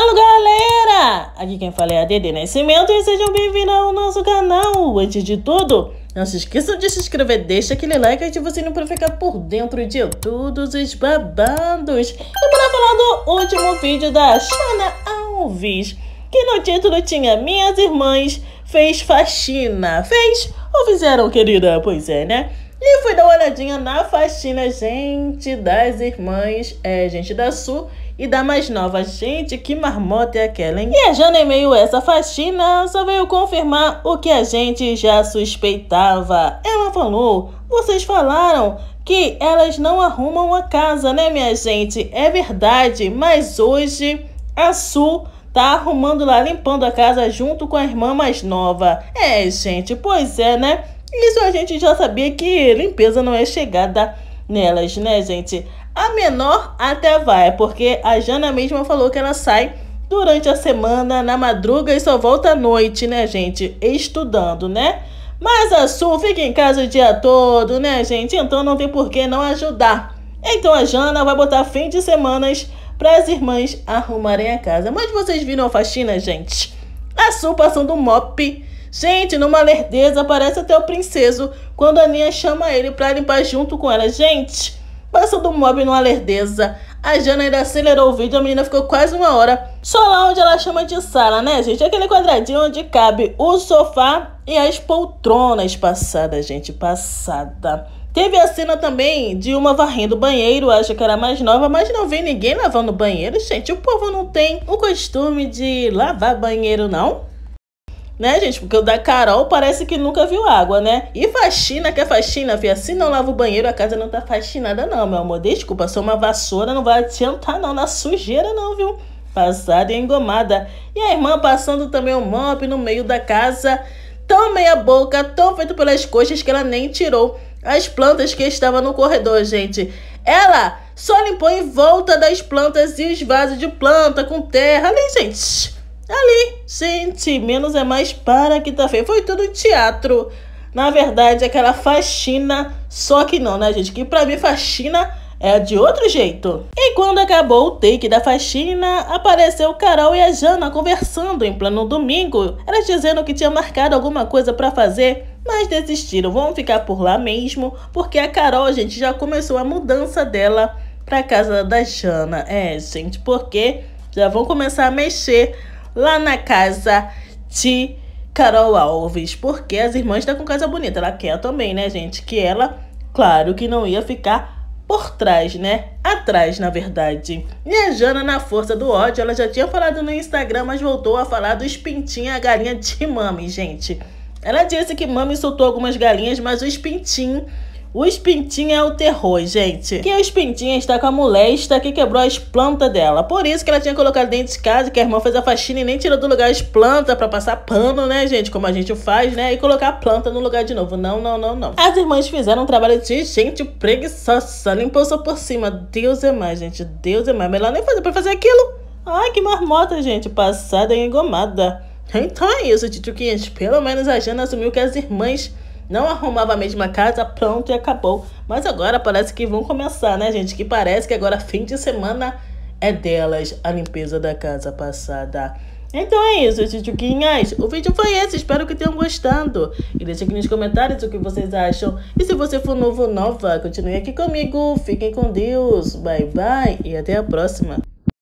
Alô galera! Aqui quem fala é a Dede Nascimento e sejam bem-vindos ao nosso canal. Antes de tudo, não se esqueçam de se inscrever, deixa aquele like e ativa o sininho para ficar por dentro de todos os babados. E para falar do último vídeo da Shana Alves, que no título tinha Minhas Irmãs fez faxina. Fez ou fizeram, querida? Pois é, né? E fui dar uma olhadinha na faxina, gente, das irmãs, é, gente da Sul e da mais nova. Gente, que marmota é aquela, hein? E a Jana, em meio a essa faxina, só veio confirmar o que a gente já suspeitava. Ela falou: vocês falaram que elas não arrumam a casa, né, minha gente? É verdade, mas hoje a Su tá arrumando lá, limpando a casa junto com a irmã mais nova. É, gente, pois é, né? Isso a gente já sabia que limpeza não é chegada nelas, né, gente? A menor até vai, porque a Jana mesma falou que ela sai durante a semana, na madruga e só volta à noite, né, gente? Estudando, né? Mas a Su fica em casa o dia todo, né, gente? Então não tem por que não ajudar. Então a Jana vai botar fim de semanas para as irmãs arrumarem a casa. Mas vocês viram a faxina, gente? A Su passando um mop. Gente, numa lerdeza, parece até o princeso quando a Aninha chama ele para limpar junto com ela. Gente, Passou do mob numa lerdeza. A Jana ainda acelerou o vídeo, a menina ficou quase uma hora. Só lá onde ela chama de sala, né, gente? Aquele quadradinho onde cabe o sofá e as poltronas. Passada, gente, passada. Teve a cena também de uma varrendo o banheiro, acho que era mais nova, mas não vi ninguém lavando banheiro. Gente, o povo não tem o costume de lavar banheiro, não né, gente? Porque o da Carol parece que nunca viu água, né? E faxina, que é faxina, filha. Se não lava o banheiro, a casa não tá faxinada, não, meu amor. Desculpa, só uma vassoura não vai adiantar, não, na sujeira, não, viu? Passada e engomada. E a irmã passando também o mop no meio da casa, tão meia boca, tão feito pelas coxas que ela nem tirou as plantas que estavam no corredor, gente. Ela só limpou em volta das plantas e os vasos de planta com terra ali, gente. Ali, gente, menos é mais para que tá feio. Foi tudo teatro. Na verdade, aquela faxina, só que não, né, gente? Que pra mim, faxina é de outro jeito. E quando acabou o take da faxina, apareceu Carol e a Jana conversando em plano domingo. Elas dizendo que tinha marcado alguma coisa para fazer, mas desistiram. Vão ficar por lá mesmo, porque a Carol, gente, já começou a mudança dela pra casa da Jana. É, gente, porque já vão começar a mexer lá na casa de Carol Alves, porque as irmãs estão com casa bonita. Ela quer também, né, gente? Que ela, claro que não ia ficar por trás, né? Atrás, na verdade. E a Jana, na força do ódio, ela já tinha falado no Instagram, mas voltou a falar dos pintinhos, a galinha de Mami, gente. Ela disse que Mami soltou algumas galinhas, mas os pintinhos o Espintinho é o terror, gente. Que a Espintinha está com a molesta que quebrou as plantas dela. Por isso que ela tinha colocado dentro de casa, que a irmã fez a faxina e nem tirou do lugar as plantas para passar pano, né, gente? Como a gente faz, né? E colocar a planta no lugar de novo. Não, não, não, não. As irmãs fizeram um trabalho de gente preguiçosa. Limpou só por cima. Deus é mais, gente. Deus é mais. Melhor nem fazer pra fazer aquilo. Ai, que marmota, gente. Passada e engomada. Então é isso, 500. Pelo menos a Jana assumiu que as irmãs não arrumava a mesma casa, pronto e acabou. Mas agora parece que vão começar, né, gente? Que parece que agora fim de semana é delas a limpeza da casa passada. Então é isso, tchutchuquinhas. O vídeo foi esse, espero que tenham gostado. E deixe aqui nos comentários o que vocês acham. E se você for novo ou nova, continue aqui comigo. Fiquem com Deus. Bye, bye e até a próxima.